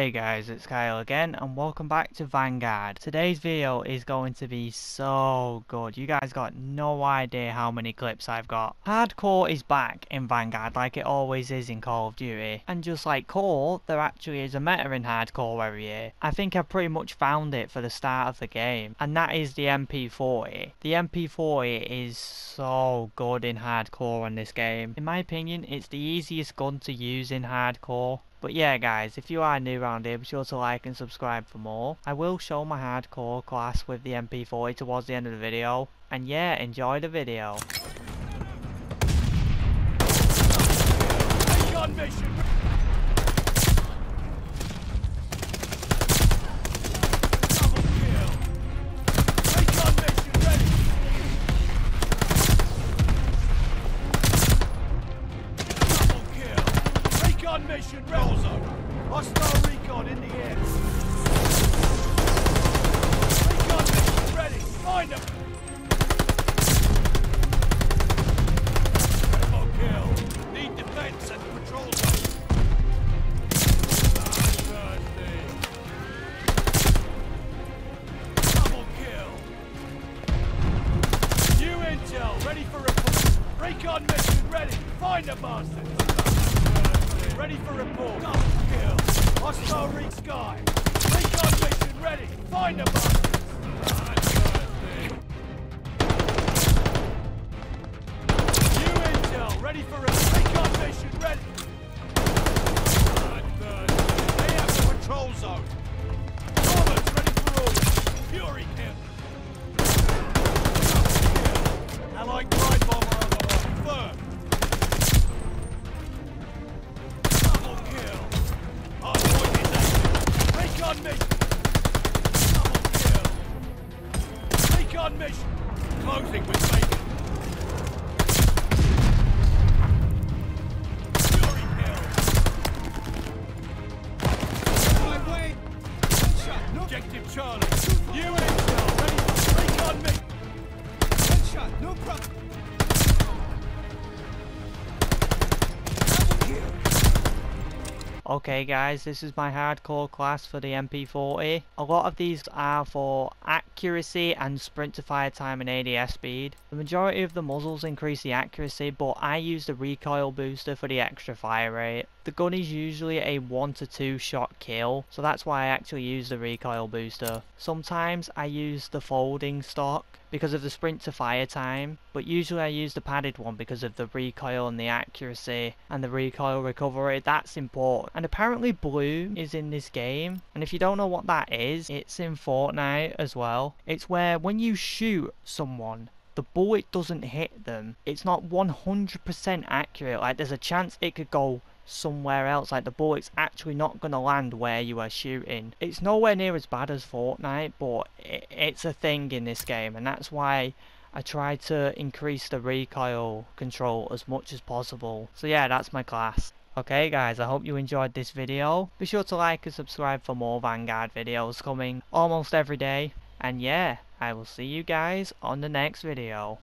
Hey guys, it's Kyle again and welcome back to Vanguard. Today's video is going to be so good. You guys got no idea how many clips I've got. Hardcore is back in Vanguard like it always is in Call of Duty. And just like Core, there actually is a meta in Hardcore every year. I think I've pretty much found it for the start of the game. And that is the MP40. The MP40 is so good in Hardcore in this game. In my opinion, it's the easiest gun to use in Hardcore. But yeah guys, if you are new around here, be sure to like and subscribe for more. I will show my hardcore class with the MP40 towards the end of the video. And yeah, enjoy the video. Mission ready. Hostile recon in the air. Recon mission ready. Find them. Ready for report. Recon mission ready. Find the bastards. Ready for report. Double kill. Hostile reach sky. Recon mission ready. Find the bastards. Mission. Closing with bacon. Charlie. New intel ready. Recon mission. Headshot. No problem. Okay guys, this is my hardcore class for the MP40. A lot of these are for accuracy and sprint to fire time and ADS speed. The majority of the muzzles increase the accuracy but I use the recoil booster for the extra fire rate. The gun is usually a 1 to 2 shot kill, so that's why I actually use the recoil booster. Sometimes I use the folding stock because of the sprint to fire time, but usually I use the padded one because of the recoil and the accuracy and the recoil recovery, that's important. And apparently bloom is in this game, and if you don't know what that is, it's in Fortnite as well. It's where when you shoot someone, the bullet doesn't hit them. It's not 100% accurate, like there's a chance it could go somewhere else. Like the bullet's actually not going to land where you are shooting. It's nowhere near as bad as Fortnite but it's a thing in this game. And that's why I try to increase the recoil control as much as possible. So yeah that's my class Okay guys, I hope you enjoyed this video. Be sure to like and subscribe for more Vanguard videos coming almost every day. And yeah, I will see you guys on the next video.